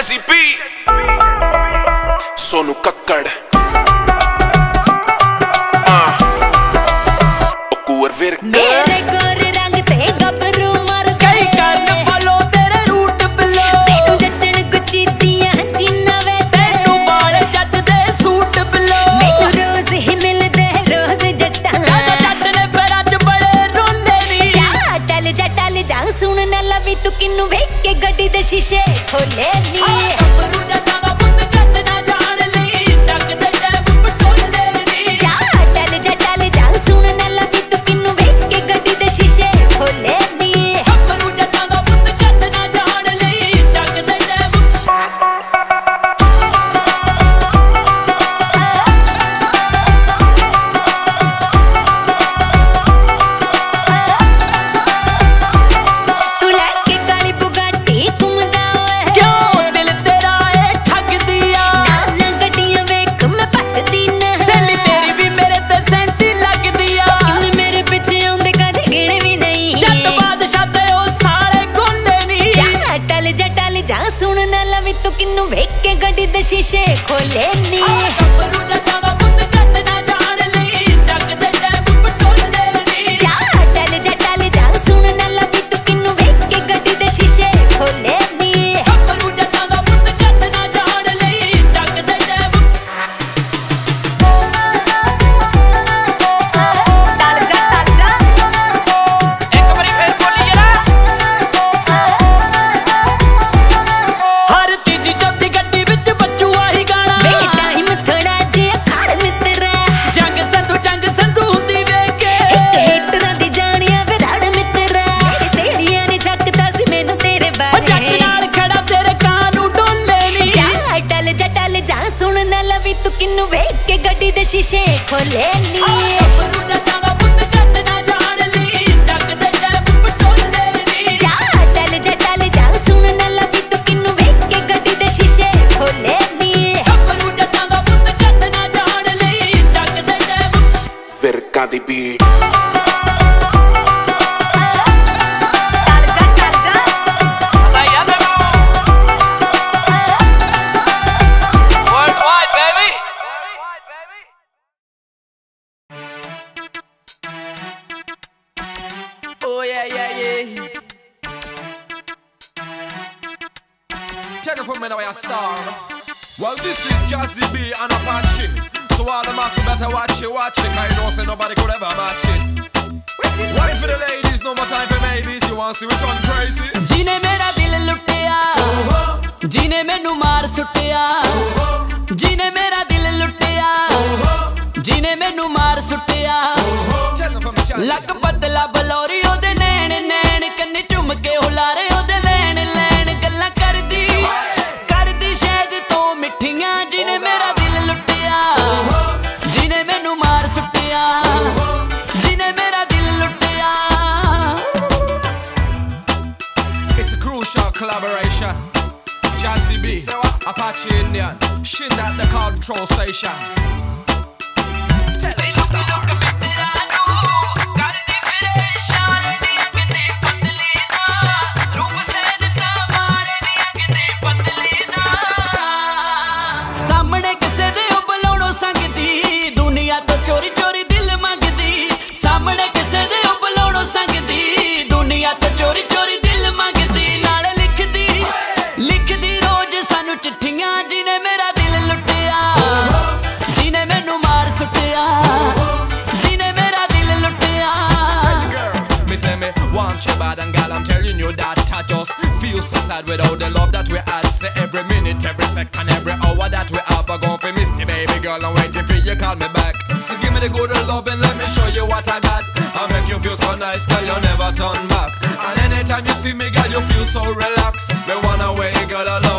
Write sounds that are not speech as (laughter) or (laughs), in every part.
ਸੈਸੀ ਪੀ। ਸੋਨੂ ਕੱਕੜ। ਕੂਰ ਵਿਰਕ ਮੇਰੇ ਟਲ ਜਾ ਟਲ ਤੂੰ ਕਿੰਨੂੰ ਵੇ गड्डी दे शीशे खोले ली। हाँ। hot chick, I know say nobody could ever match it. One for the ladies, no more time for babies. You want to see we turn crazy? ਜੀਨੇ ਮੇਰਾ ਦਿਲ ਲੁੱਟਿਆ ਜੀਨੇ ਮੈਨੂੰ ਮਾਰ ਸੁੱਟਿਆ ਜੀਨੇ ਮੇਰਾ ਦਿਲ ਲੁੱਟਿਆ ਜੀਨੇ ਮੈਨੂੰ ਮਾਰ ਸੁੱਟਿਆ ਲੱਕ ਬਦਲਾ Bolero Dutch Shin at the control station. it's so sad without the love that we had. Say every minute, every second, every hour that we have. I'm going for miss you, baby girl. I'm waiting for you, call me back. So give me the good love and let me show you what I got. I make you feel so nice, girl, you'll never turn back. And anytime you see me, girl, you feel so relaxed. We wanna wait, girl, I love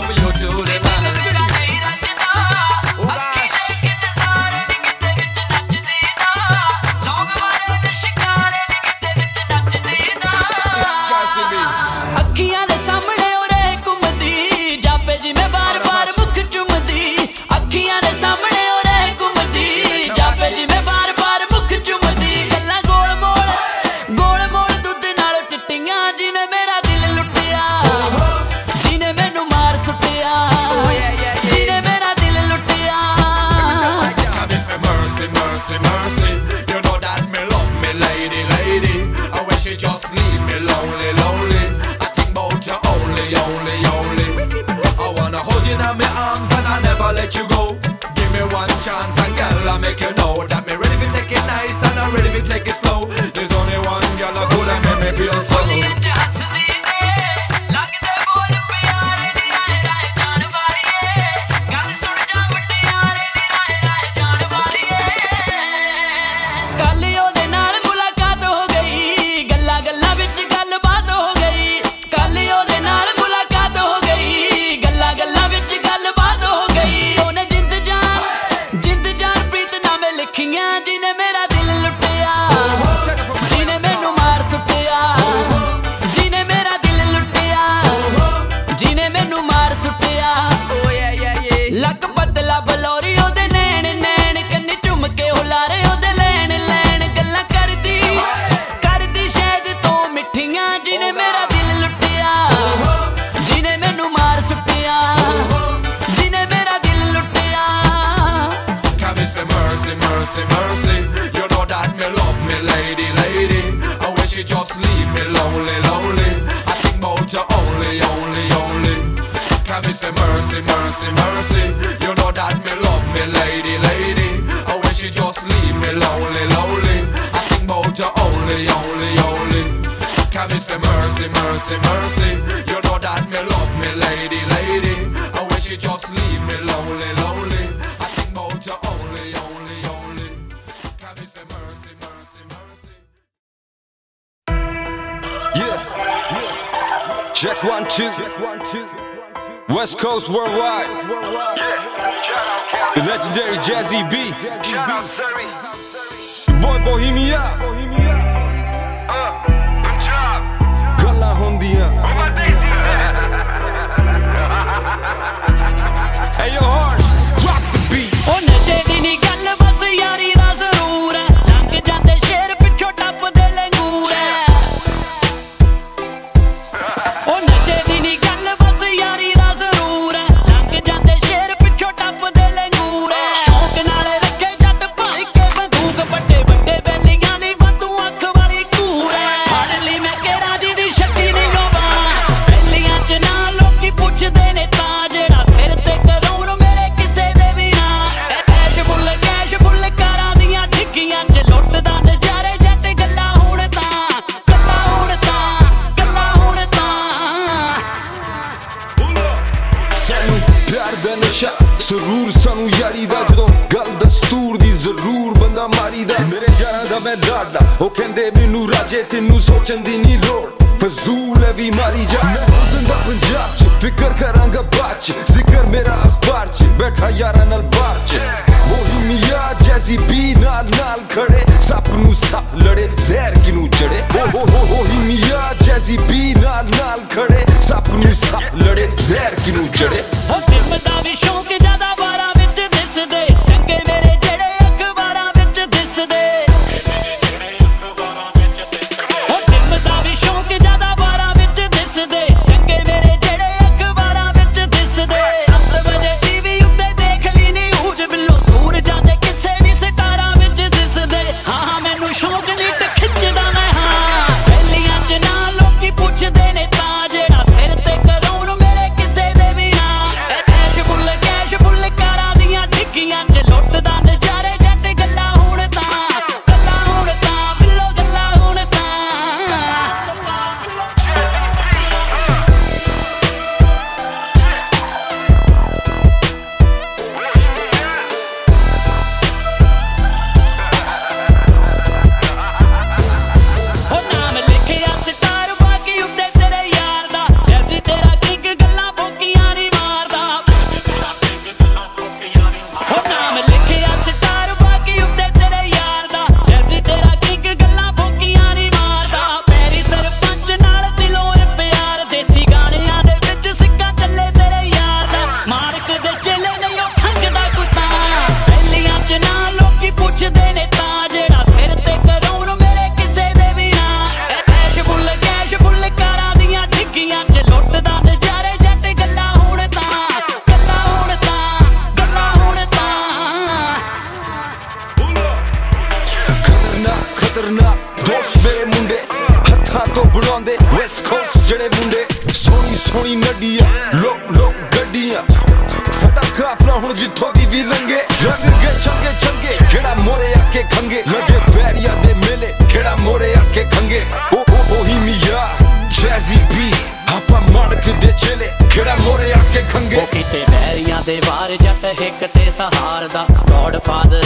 chance and girl I make you know That me ready to take it nice and I'm ready to take it slow. There's only one girl that could make me feel so only, only, only. Can we say mercy, mercy, mercy? You know that me love me, lady, lady. I wish you just leave me lonely, lonely. I think about you only, only, only. Can we say mercy, mercy, mercy? Yeah. yeah. Check one, two. Check one, two. West Coast worldwide. Yeah. The legendary Jazzy B. Shout out, Surrey. Boy Bohemia. (laughs) Hey yo, hard. ਸਹਾਰ ਦਾ godfather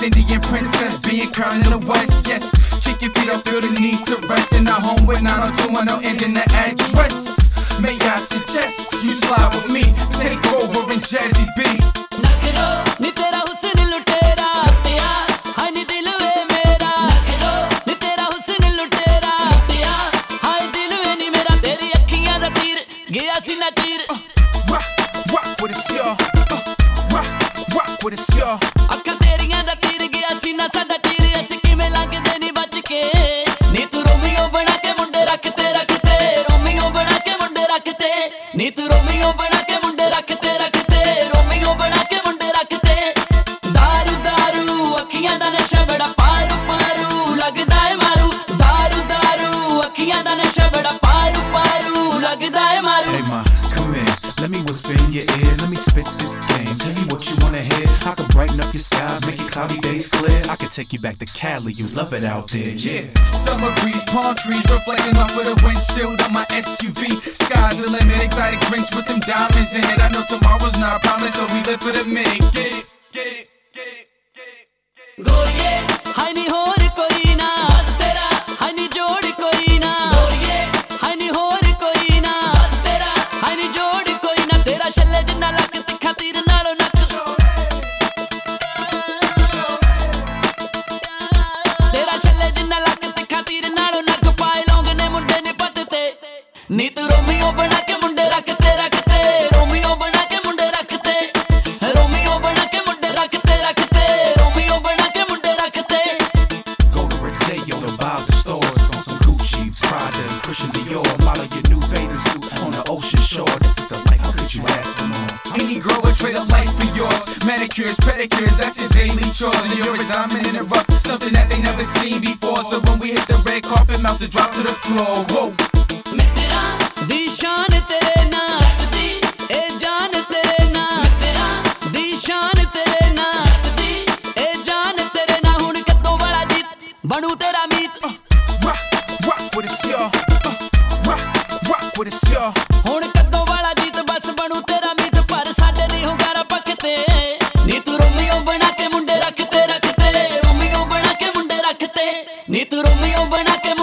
West Indian princess being crowned in the West. Yes, kick your feet up, feel the need to rest in the home with 90210 ending the address. May I suggest you slide with me, take over in Jazzy B. Knock it off, Tell me what's in your ear. Let me spit this game. Tell me what you wanna hear. I can brighten up your skies, make your cloudy days clear. I can take you back to Cali. You love it out there, yeah. Summer breeze, palm trees reflecting off of the windshield on my SUV. Sky's the limit, excited drinks with them diamonds in it. I know tomorrow's not promised, so we live for the minute. Get it, get it, get it, get it, get it. Go yeah, hor koi. ਨੀ ਤੂੰ Romeo ਬਣਾ ਕੇ ਮੁੰਡੇ ਰੱਖਤੇ ਰੱਖਤੇ। Romeo ਬਣਾ ਕੇ ਮੁੰਡੇ ਰੱਖਤੇ। Romeo ਬਣਾ ਕੇ ਮੁੰਡੇ ਰੱਖਤੇ ਰੱਖਤੇ। Romeo ਬਣਾ ਕੇ ਮੁੰਡੇ ਰੱਖਤੇ। Go to Rodeo the stores on some Gucci, Prada, Christian Dior. Model your new bathing suit on the ocean shore. This is the life, how could you ask for more? Any girl would trade a life for yours. Manicures, pedicures, that's your daily chore you're a diamond in the rough, something that they never seen before. So when we hit the red carpet, mouse to drop to the floor. ni tu mío buena que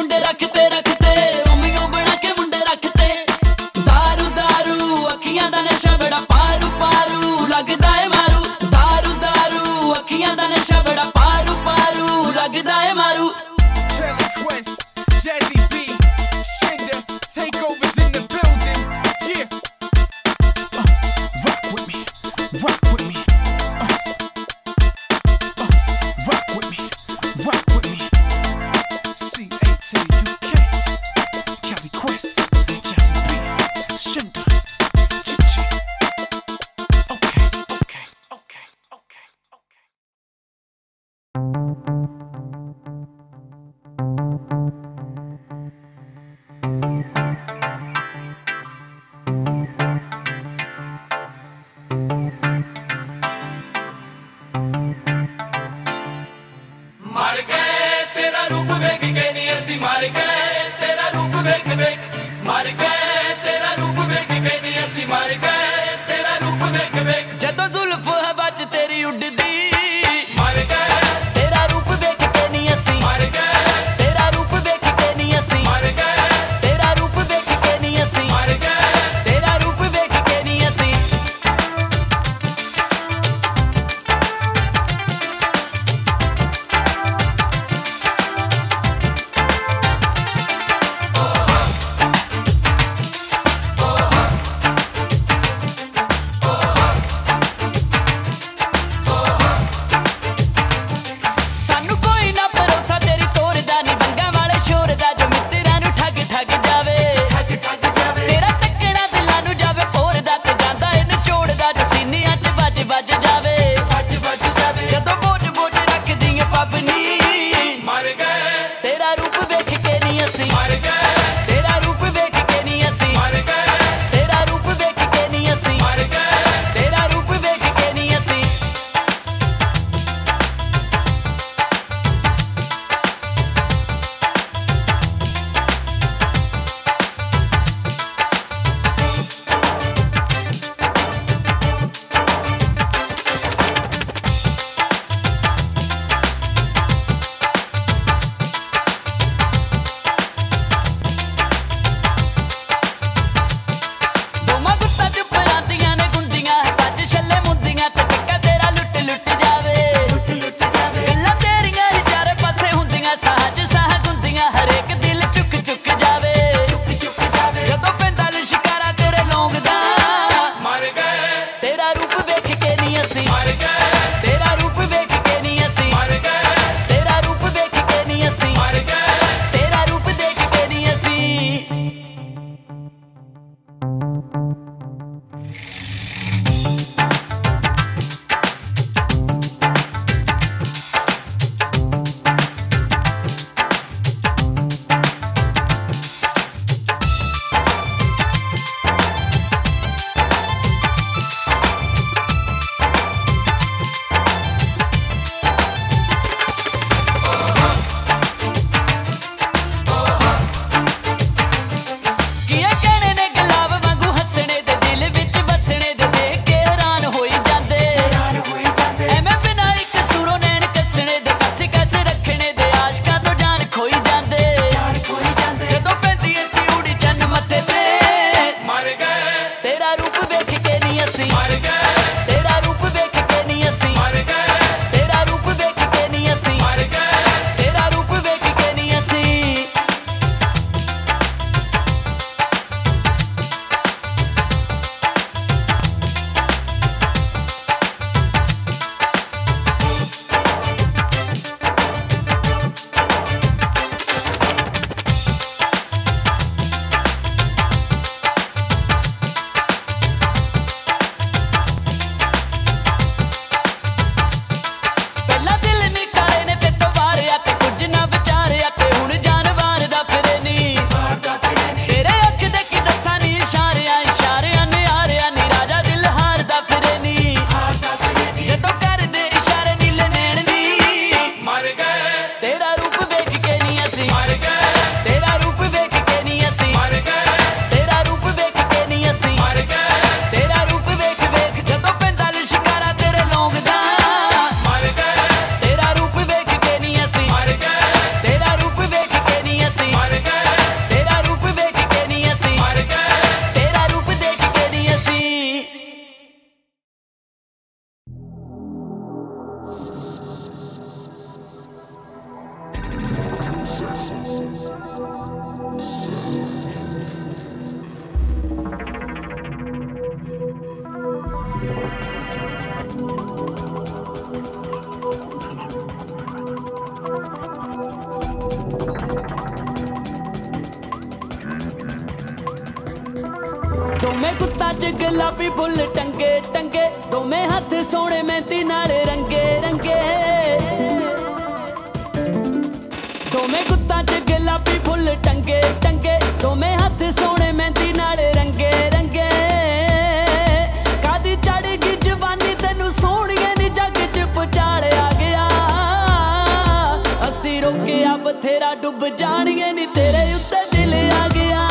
ਡੁੱਬ ਜਾਣੀਏ ਨੀ ਤੇਰੇ ਉੱਤੇ ਦਿਲ ਆ ਗਿਆ।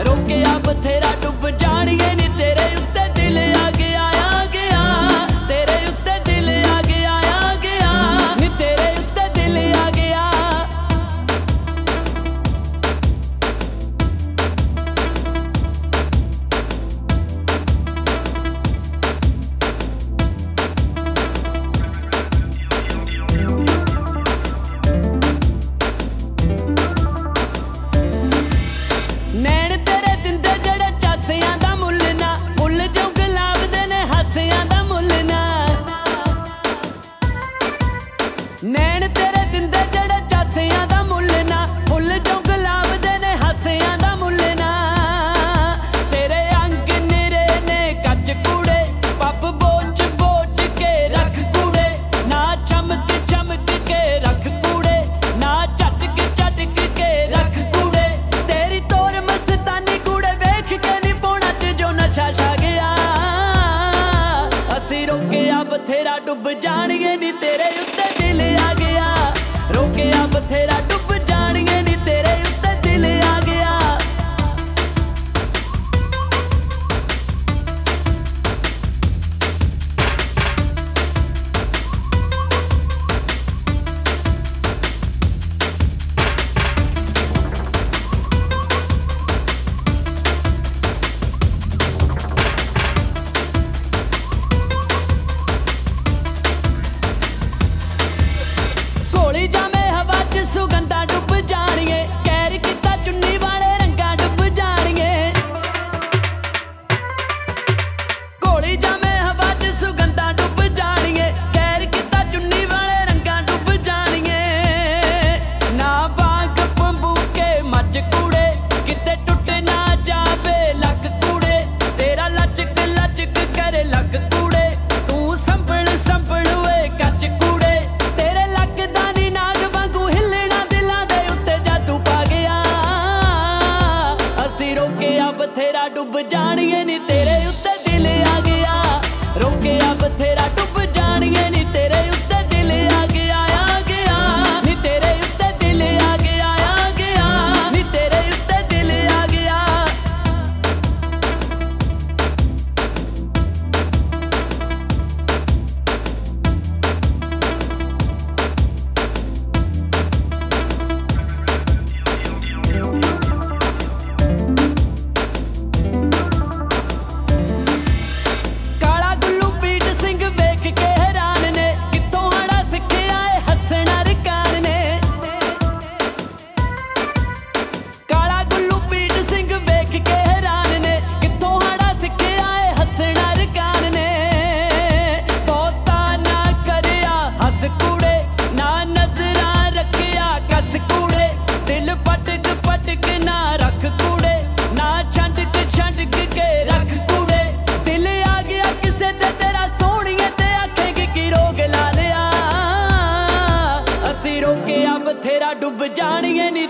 ਰੋਕਿਆ ਬਥੇਰਾ ਡੁੱਬ ਜਾਣੀਏ ਨੀ। ਬਥੇਰਾ ਡੁੱਬ ਜਾਣੀਏ ਨੀ ਤੇਰੇ ਉੱਤੇ ਦਿਲ ਆ ਗਿਆ। ਰੋਕਿਆ ਬਥੇਰਾ ਡੁੱਬ ਜਾਣੀਏ ਨੀ Johnny and his